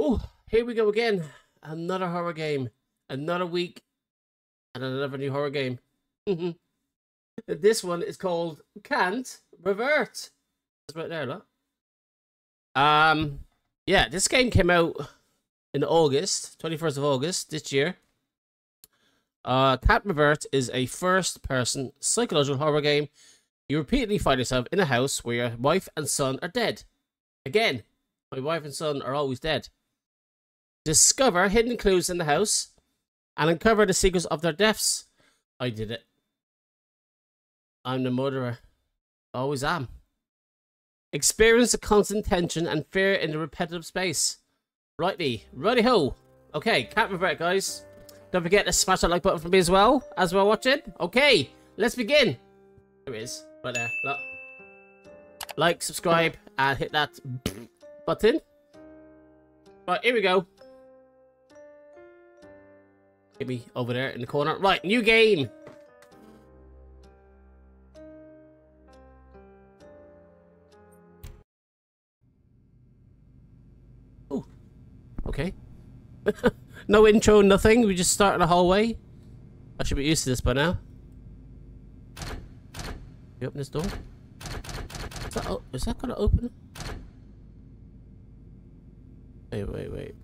Oh, here we go again. Another horror game. Another week. And another new horror game. this one is called Can't Revert. That's right there, look. Um, yeah, this game came out in August, 21st of August this year. Uh, Can't Revert is a first-person psychological horror game. You repeatedly find yourself in a house where your wife and son are dead. Again, my wife and son are always dead. Discover hidden clues in the house and uncover the secrets of their deaths. I did it. I'm the murderer. Always am. Experience the constant tension and fear in the repetitive space. Righty, righty ho. Okay, can't revert, guys. Don't forget to smash that like button for me as well as we're watching. Okay, let's begin. There it is, right there. Look. Like, subscribe, and hit that button. Right, here we go. Get me over there in the corner. Right, new game. Oh, okay. no intro, nothing. We just start in the hallway. I should be used to this by now. You open this door? Is that, is that gonna open? Wait, wait, wait.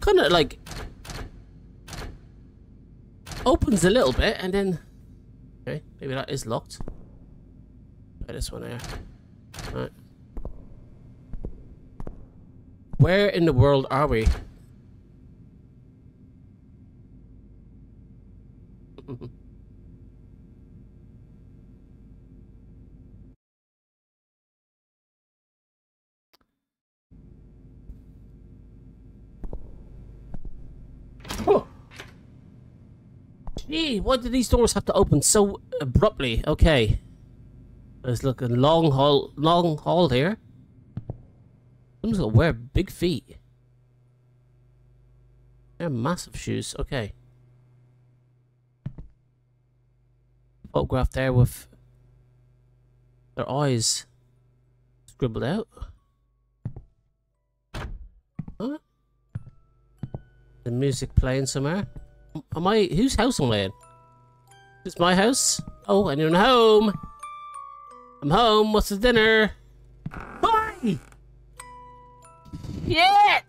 Kind of like opens a little bit and then okay, maybe that is locked. Try this one here. Alright. Where in the world are we? Gee, why do these doors have to open so abruptly? Okay. Let's look a long hall long hall here. Someone's to wear big feet. They're massive shoes. Okay. Photograph there with their eyes scribbled out. Huh? The music playing somewhere. Am I? Whose house am I in? It's my house. Oh, anyone home? I'm home. What's the dinner? Bye. Yeah!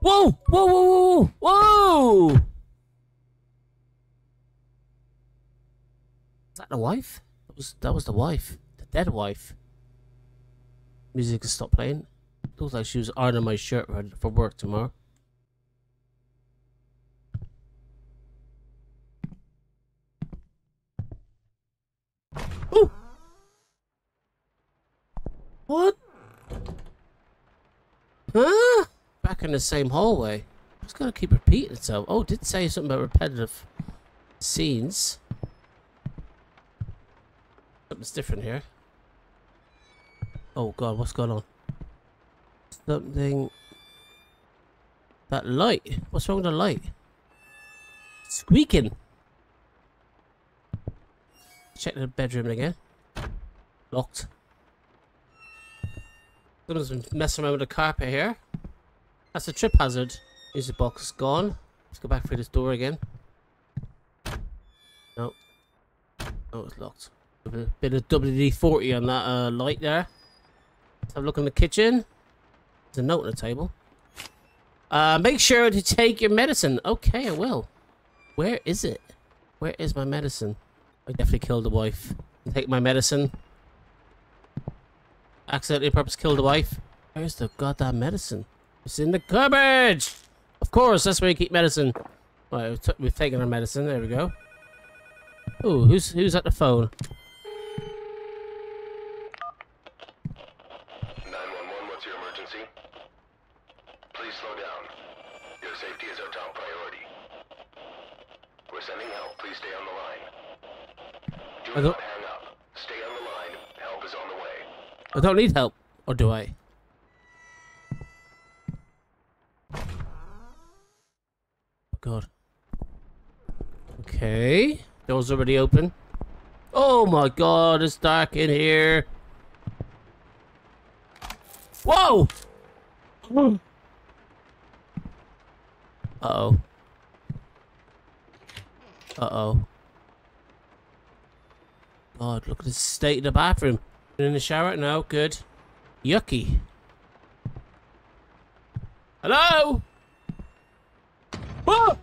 Whoa! Whoa, whoa, whoa, whoa! Is that the wife? That was that was the wife. The dead wife. Music has stopped playing. Looks like she was ironing my shirt for, work tomorrow. Ooh! What? Huh? Back in the same hallway. It's gonna keep repeating itself. Oh, it did say something about repetitive scenes. Something's different here. Oh god, what's going on? Something... That light? What's wrong with the light? Squeaking! Check the bedroom again. Locked. Someone's been messing around with the carpet here. That's a trip hazard. Music box is gone. Let's go back through this door again. No. Oh, it's locked. A bit of WD-40 on that uh, light there. Let's have a look in the kitchen. There's a note on the table. Uh, make sure to take your medicine. Okay, I will. Where is it? Where is my medicine? I definitely killed the wife. Take my medicine. Accidentally purpose killed the wife. Where's the goddamn medicine? It's in the cupboard! Of course, that's where you keep medicine. Right, we've taken our medicine. There we go. Ooh, who's who's at the phone? 911, what's your emergency? Please slow down. Your safety is our top priority. We're sending help. Please stay on the line. Do I don't- hang up. Stay on the line. Help is on the way. I don't need help, or do I? Oh, god. Okay. Door's already open. Oh my god, it's dark in here. Whoa! Uh-oh. Uh-oh. God, look at the state of the bathroom. In the shower? No, good. Yucky. Hello? Ah! Whoa!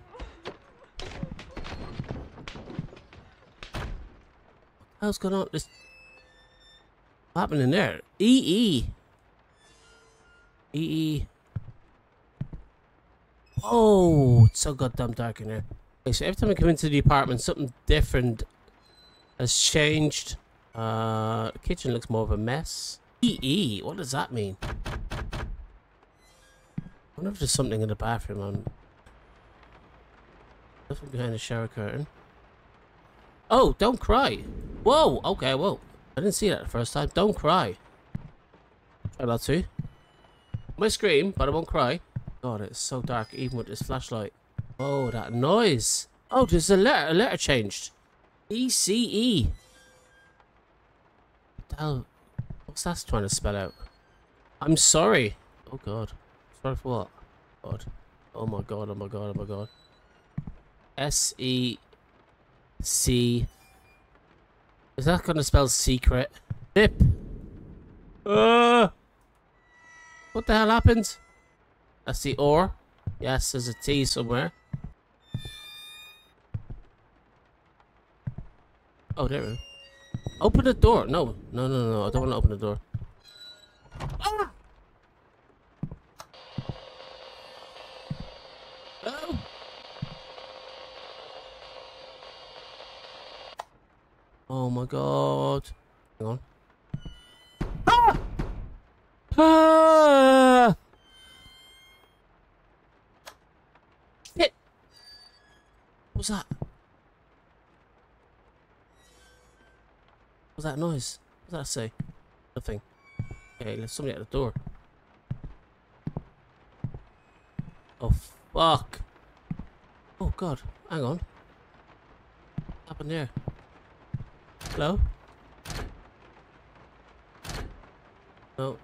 What's going on? This what happened in there? EE. EE. Oh, it's so goddamn dark in there. Okay, so every time I come into the apartment, something different has changed. Uh, kitchen looks more of a mess. EE, what does that mean? I wonder if there's something in the bathroom on. Nothing behind the shower curtain. Oh, don't cry. Whoa, okay, whoa. I didn't see that the first time. Don't cry. Try not to. I might scream, but I won't cry. God, it's so dark, even with this flashlight. Oh, that noise. Oh, there's a letter. A letter changed. E-C-E. What? What's that trying to spell out? I'm sorry. Oh, God. Sorry for what? God. Oh, my God. Oh, my God. Oh, my God. S-E... C. Is that gonna spell secret? Zip. Uh. What the hell happened? That's the or. Yes, there's a T somewhere. Oh, there. Open the door. No, no, no, no. I don't want to open the door. Ah! Oh! Oh my god. Hang on. Ah! Ah! Shit! What's that? What's that noise? What's that say? Nothing. Okay, there's somebody at the door. Oh, fuck. Oh, God. Hang on. What happened there? Hello? No.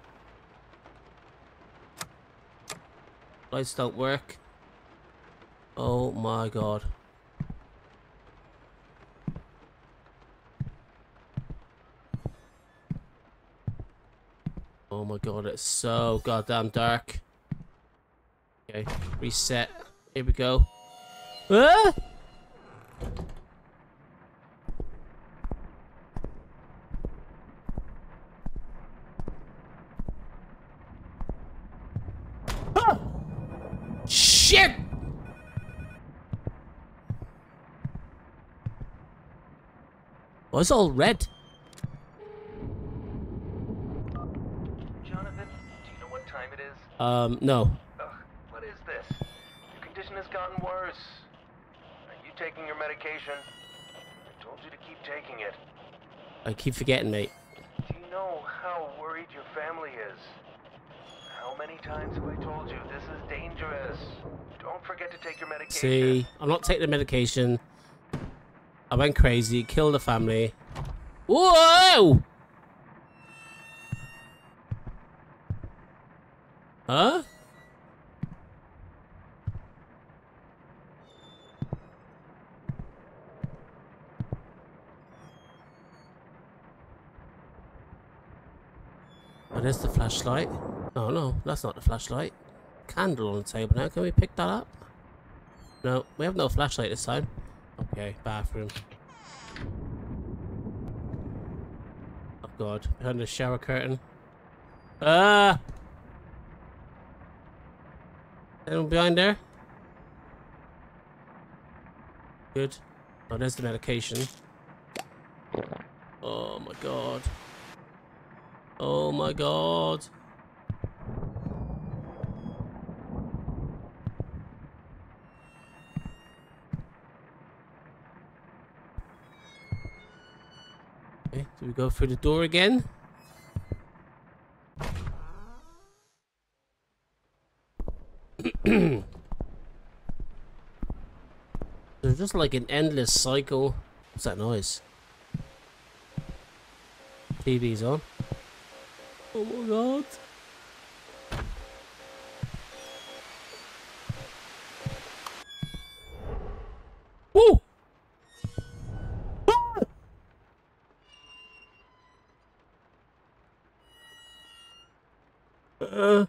Lights don't work. Oh my god. Oh my god, it's so goddamn dark. Okay, reset. Here we go. Ah! Shit! Oh, it's all red. Jonathan, do you know what time it is? Um, no. Ugh, what is this? Your condition has gotten worse. Are you taking your medication? I told you to keep taking it. I keep forgetting, mate. Do you know how worried your family is? How many times have I told you this is dangerous? Don't forget to take your medication. See, I'm not taking the medication. I went crazy, killed the family. Whoa! Huh? Oh, there's the flashlight. Oh no, that's not the flashlight. Candle on the table now. Can we pick that up? No, we have no flashlight this time. Okay, bathroom. Oh god, behind the shower curtain. Ah! Anyone behind there? Good. Oh, there's the medication. Oh my god. Oh my god. Okay, do we go through the door again? There's just like an endless cycle. What's that noise? TV's on. Oh my god. Woo! Ah! Uh.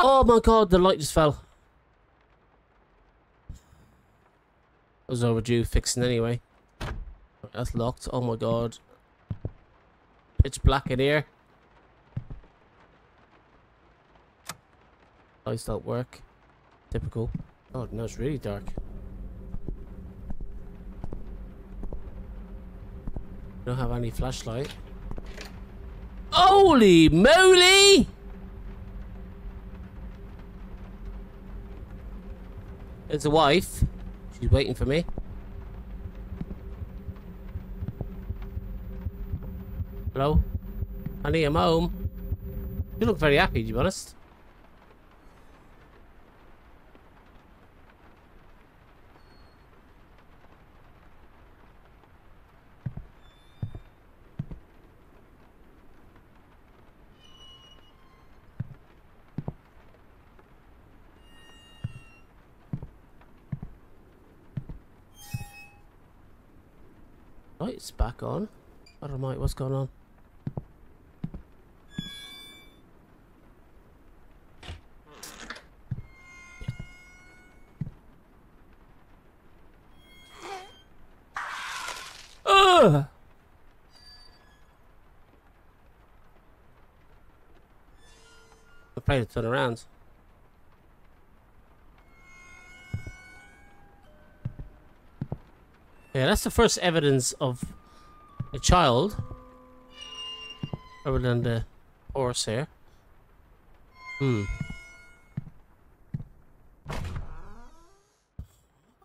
Oh my god, the light just fell. It was overdue fixing anyway. That's locked. Oh my god. Pitch black in here. Lights don't work. Typical. Oh no, it's really dark. Don't have any flashlight. Holy moly! There's a wife. She's waiting for me. Hello? Honey, I'm home. You look very happy, to be honest. Lights back on. I don't know what's going on. Ugh! I'm afraid to turn around. Yeah, that's the first evidence of a child. Other than the horse here. Hmm. What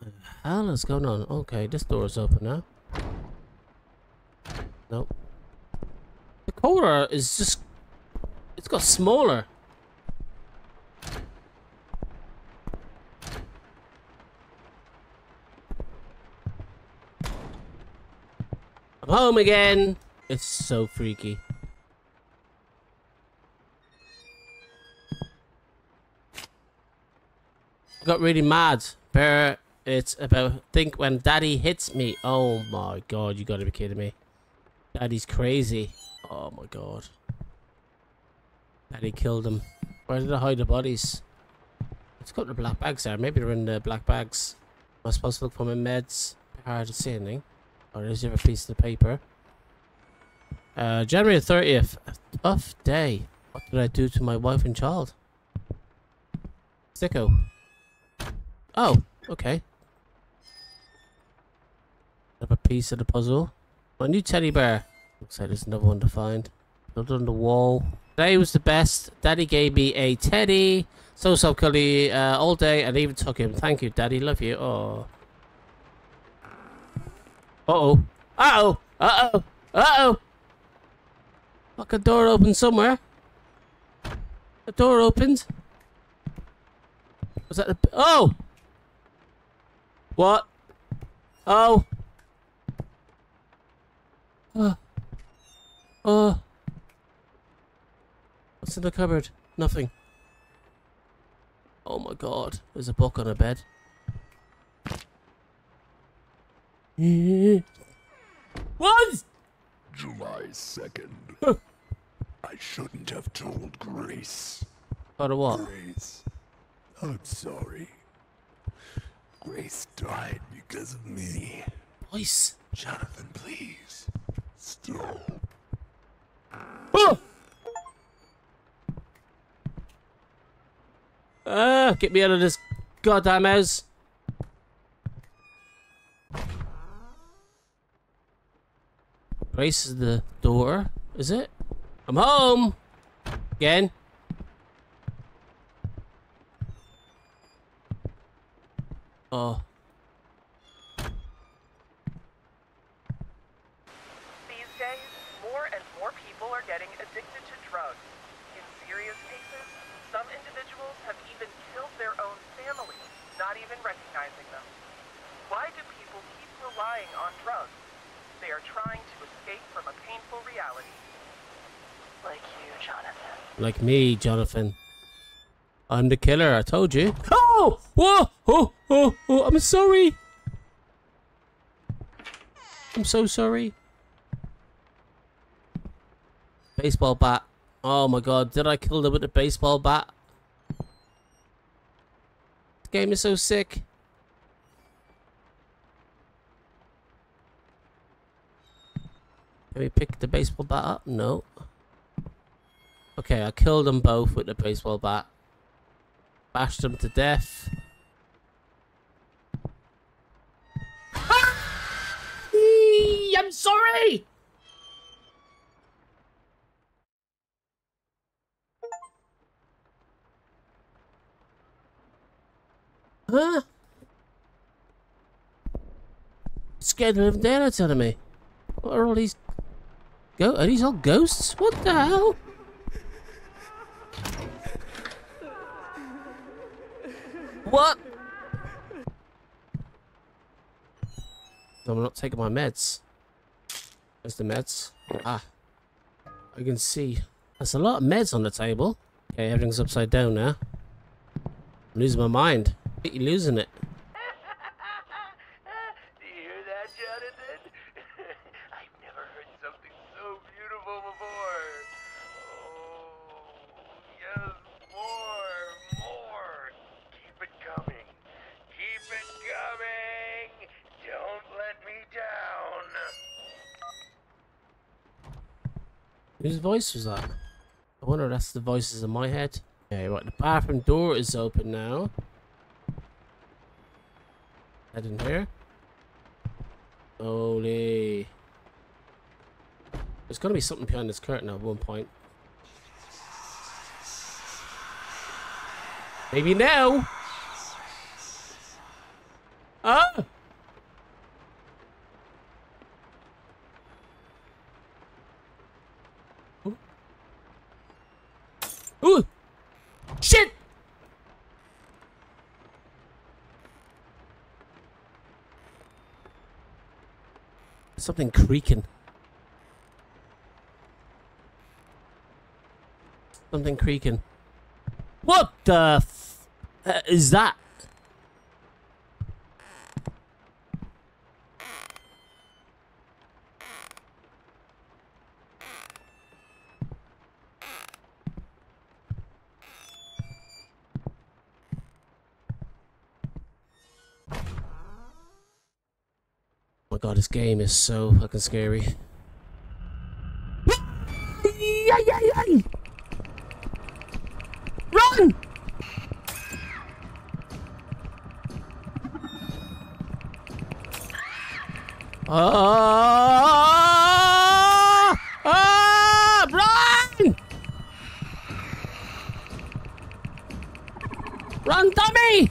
the hell is going on? Okay, this door is open now. Nope. The corridor is just... It's got smaller. I'm home again. It's so freaky. I got really mad. Bear, it's about think when daddy hits me. Oh my god, you gotta be kidding me. Daddy's crazy. Oh my god. Daddy killed him. Where did I hide the bodies? It's got the black bags there. Maybe they're in the black bags. Am I supposed to look for my meds? Hard to see anything. Oh, there's the other piece of the paper. Uh, January 30th. A tough day. What did I do to my wife and child? Sicko. Oh, okay. Another piece of the puzzle. My new teddy bear. Looks like there's another one to find. Another on the wall. Today was the best. Daddy gave me a teddy. So so Cully uh, all day and even took him. Thank you, Daddy. Love you. Oh. Uh-oh. Uh-oh. Uh-oh. Uh-oh. Fuck a door open somewhere. A door opened. Was that the... Oh! What? Oh. Oh. Oh. What's in the cupboard? Nothing. Oh my god. There's a book on a bed. What? July 2nd. I shouldn't have told Grace. Of what? Grace, I'm sorry. Grace died because of me. Voice. Jonathan, please. Stop. Oh! Ah, get me out of this goddamn house. Braces the door. Is it? I'm home! Again? Oh. These days, more and more people are getting addicted to drugs. In serious cases, some individuals have even killed their own families, not even recognizing them. Why do people keep relying on drugs? They are trying to painful reality. Like you, Jonathan. Like me, Jonathan. I'm the killer, I told you. Oh! Whoa! Oh, oh, oh, I'm sorry! I'm so sorry. Baseball bat. Oh my god, did I kill them with a baseball bat? This game is so sick. Can we pick the baseball bat up? No. Okay, I killed them both with the baseball bat. Bashed them to death. I'm sorry! Huh? Scared the living daylights out of me. What are all these... Go are these all ghosts? What the hell? What? I'm not taking my meds. There's the meds. Ah. I can see. There's a lot of meds on the table. Okay, everything's upside down now. I'm losing my mind. You losing it. Do you hear that, Jonathan? I've never heard something so beautiful before. Oh, yes, more, more. Keep it coming. Keep it coming. Don't let me down. Whose voice was that? I wonder if that's the voices in my head. Okay, right, the bathroom door is open now. Head in here. Holy. There's gonna be something behind this curtain at one point. Maybe now. Ah! Ooh! Shit! Something creaking. Something creaking. What the f uh, is that? God, this game is so fucking scary. Yay, yay, yay! Run! Ah! Ah! Run! Run, dummy!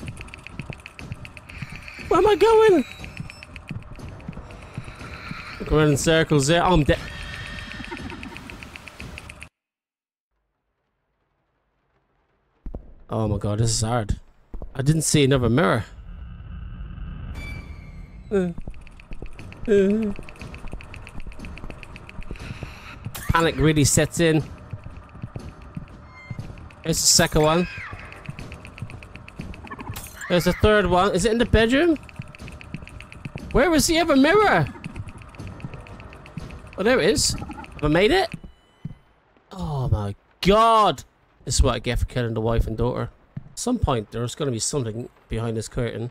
Where am I going? Going in circles there. I'm dead. Oh my god, this is hard. I didn't see another mirror. Uh, uh. Panic really sets in. There's the second one. There's the third one. Is it in the bedroom? Where was the other mirror? Oh, there it is. Have I made it? Oh my god. This is what I get for killing the wife and daughter. At some point, there's going to be something behind this curtain.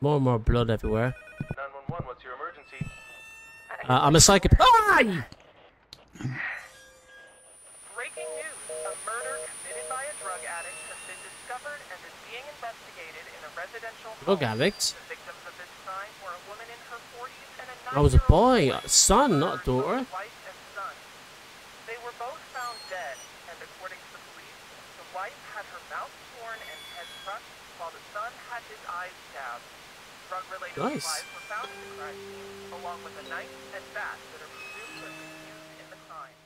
More and more blood everywhere. 911, what's your emergency? Uh, I'm a psychopath. Ah! Breaking news. A murder committed by a drug addict has been discovered and is being investigated in a residential Drug home. addict? I was a boy, a son, not a daughter. Wife and son. They were both found dead, and according to the police, the wife had her mouth torn and head crushed, while the son had his eyes stabbed. Drug-related Nice. supplies were found at the crime scene, along with a knife and bat that are presumed to have been used in the crime.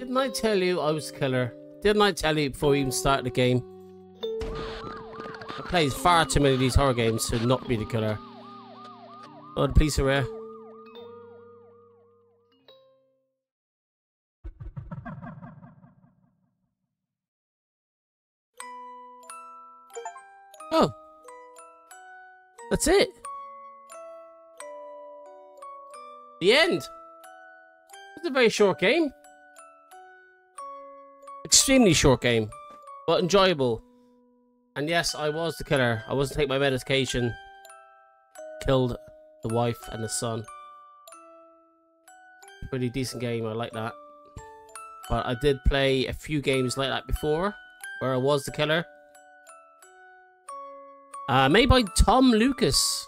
Didn't I tell you I was the killer? Didn't I tell you before we even started the game? plays far too many of these horror games to not be the killer. Oh, the police are here. Oh. That's it. The end. It's a very short game. Extremely short game, but enjoyable. And yes, I was the killer. I wasn't taking my medication. Killed the wife and the son. Pretty decent game, I like that. But I did play a few games like that before, where I was the killer. Uh, made by Tom Lucas.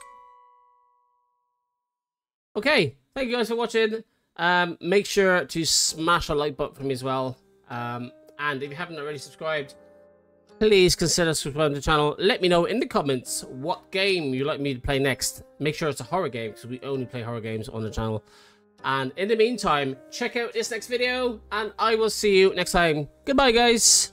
Okay, thank you guys for watching. Um, make sure to smash a like button for me as well. Um, and if you haven't already subscribed, please consider subscribing to the channel. Let me know in the comments what game you'd like me to play next. Make sure it's a horror game, because we only play horror games on the channel. And in the meantime, check out this next video, and I will see you next time. Goodbye, guys.